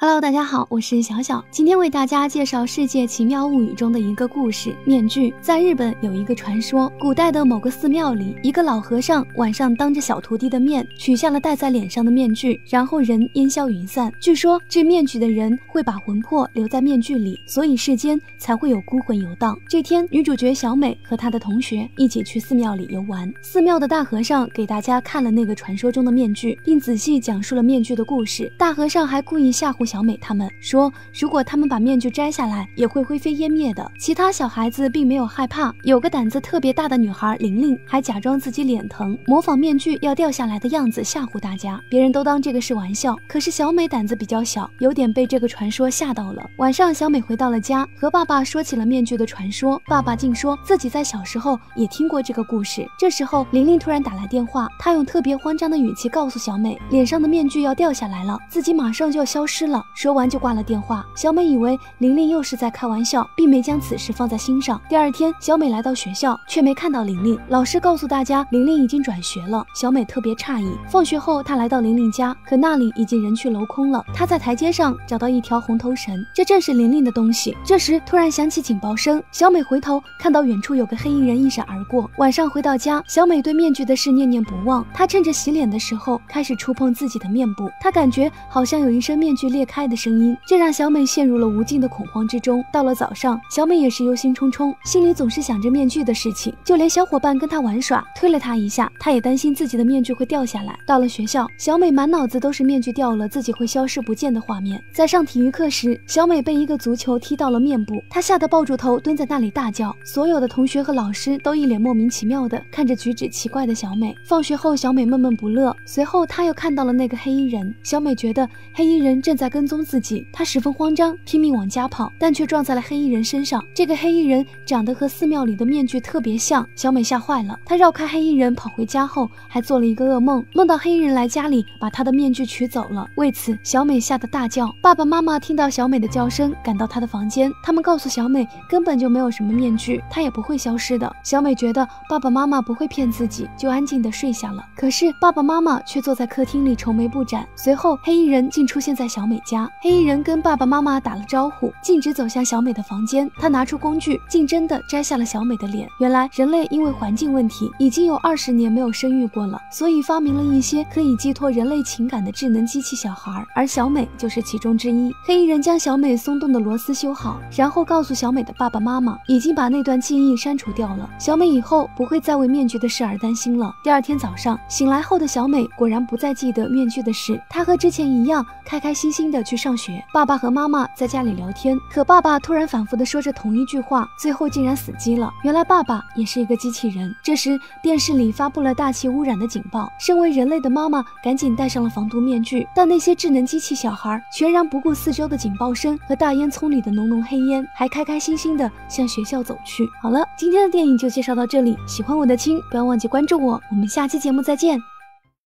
Hello，大家好，我是小小，今天为大家介绍《世界奇妙物语》中的一个故事——面具。在日本有一个传说，古代的某个寺庙里，一个老和尚晚上当着小徒弟的面取下了戴在脸上的面具，然后人烟消云散。据说制面具的人会把魂魄留在面具里，所以世间才会有孤魂游荡。这天，女主角小美和她的同学一起去寺庙里游玩。寺庙的大和尚给大家看了那个传说中的面具，并仔细讲述了面具的故事。大和尚还故意吓唬。小美他们说，如果他们把面具摘下来，也会灰飞烟灭的。其他小孩子并没有害怕，有个胆子特别大的女孩玲玲，还假装自己脸疼，模仿面具要掉下来的样子吓唬大家。别人都当这个是玩笑，可是小美胆子比较小，有点被这个传说吓到了。晚上，小美回到了家，和爸爸说起了面具的传说。爸爸竟说自己在小时候也听过这个故事。这时候，玲玲突然打来电话，她用特别慌张的语气告诉小美，脸上的面具要掉下来了，自己马上就要消失了。说完就挂了电话。小美以为玲玲又是在开玩笑，并没将此事放在心上。第二天，小美来到学校，却没看到玲玲。老师告诉大家，玲玲已经转学了。小美特别诧异。放学后，她来到玲玲家，可那里已经人去楼空了。她在台阶上找到一条红头绳，这正是玲玲的东西。这时，突然响起警报声。小美回头，看到远处有个黑衣人一闪而过。晚上回到家，小美对面具的事念念不忘。她趁着洗脸的时候，开始触碰自己的面部。她感觉好像有一身面具裂开。的声音，这让小美陷入了无尽的恐慌之中。到了早上，小美也是忧心忡忡，心里总是想着面具的事情。就连小伙伴跟她玩耍，推了她一下，她也担心自己的面具会掉下来。到了学校，小美满脑子都是面具掉了，自己会消失不见的画面。在上体育课时，小美被一个足球踢到了面部，她吓得抱住头蹲在那里大叫。所有的同学和老师都一脸莫名其妙的看着举止奇怪的小美。放学后，小美闷闷不乐。随后，她又看到了那个黑衣人。小美觉得黑衣人正在跟。跟踪自己，他十分慌张，拼命往家跑，但却撞在了黑衣人身上。这个黑衣人长得和寺庙里的面具特别像，小美吓坏了。她绕开黑衣人跑回家后，还做了一个噩梦，梦到黑衣人来家里把她的面具取走了。为此，小美吓得大叫。爸爸妈妈听到小美的叫声，赶到她的房间，他们告诉小美根本就没有什么面具，她也不会消失的。小美觉得爸爸妈妈不会骗自己，就安静的睡下了。可是爸爸妈妈却坐在客厅里愁眉不展。随后，黑衣人竟出现在小美家。黑衣人跟爸爸妈妈打了招呼，径直走向小美的房间。他拿出工具，竟真的摘下了小美的脸。原来人类因为环境问题，已经有二十年没有生育过了，所以发明了一些可以寄托人类情感的智能机器小孩，而小美就是其中之一。黑衣人将小美松动的螺丝修好，然后告诉小美的爸爸妈妈，已经把那段记忆删除掉了。小美以后不会再为面具的事而担心了。第二天早上醒来后的小美果然不再记得面具的事，她和之前一样，开开心心的的。去上学，爸爸和妈妈在家里聊天，可爸爸突然反复的说着同一句话，最后竟然死机了。原来爸爸也是一个机器人。这时电视里发布了大气污染的警报，身为人类的妈妈赶紧戴上了防毒面具，但那些智能机器小孩全然不顾四周的警报声和大烟囱里的浓浓黑烟，还开开心心的向学校走去。好了，今天的电影就介绍到这里，喜欢我的亲不要忘记关注我，我们下期节目再见。